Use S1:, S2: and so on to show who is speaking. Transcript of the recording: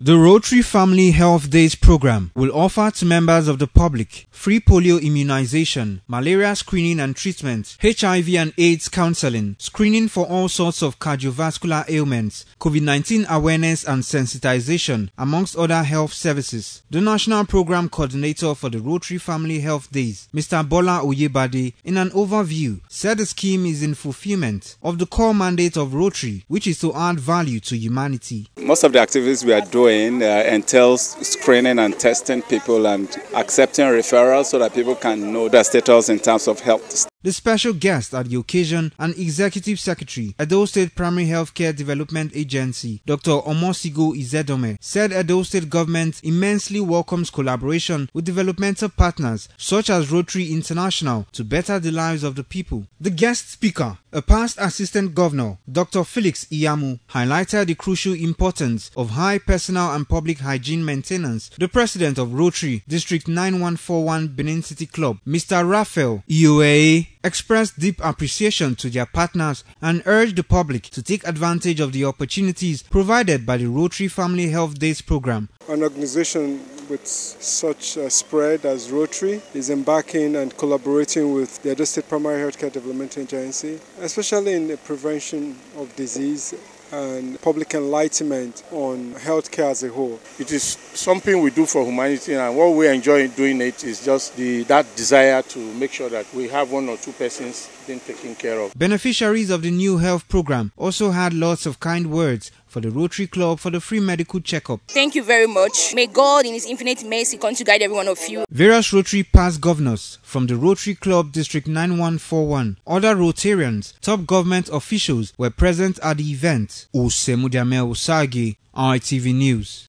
S1: The Rotary Family Health Days program will offer to members of the public free polio immunization, malaria screening and treatment, HIV and AIDS counseling, screening for all sorts of cardiovascular ailments, COVID-19 awareness and sensitization, amongst other health services. The National Program Coordinator for the Rotary Family Health Days, Mr. Bola Oyebade, in an overview, said the scheme is in fulfillment of the core mandate of Rotary, which is to add value to humanity.
S2: Most of the activities we are doing doing uh, entails screening and testing people and accepting referrals so that people can know their status in terms of health.
S1: The special guest at the occasion and Executive Secretary, Edo State Primary Healthcare Development Agency, Dr. Omosigo Izedome, said Edo State government immensely welcomes collaboration with developmental partners such as Rotary International to better the lives of the people. The guest speaker, a past Assistant Governor, Dr. Felix Iyamu, highlighted the crucial importance of high personal and public hygiene maintenance. The President of Rotary, District 9141 Benin City Club, Mr. Raphael EOA expressed deep appreciation to their partners and urged the public to take advantage of the opportunities provided by the Rotary Family Health Days program.
S3: An organization with such a spread as Rotary is embarking and collaborating with the Edo State Primary Healthcare Development Agency, especially in the prevention of disease and public enlightenment on healthcare as a whole.
S4: It is something we do for humanity and what we enjoy doing it is just the that desire to make sure that we have one or two persons being taken care of.
S1: Beneficiaries of the new health program also had lots of kind words for the Rotary Club for the free medical checkup.
S5: Thank you very much. May God in His infinite mercy continue to guide every one of you.
S1: Various Rotary past governors from the Rotary Club District 9141, other Rotarians, top government officials were present at the event. Osemudiamen Osagie, ITV News.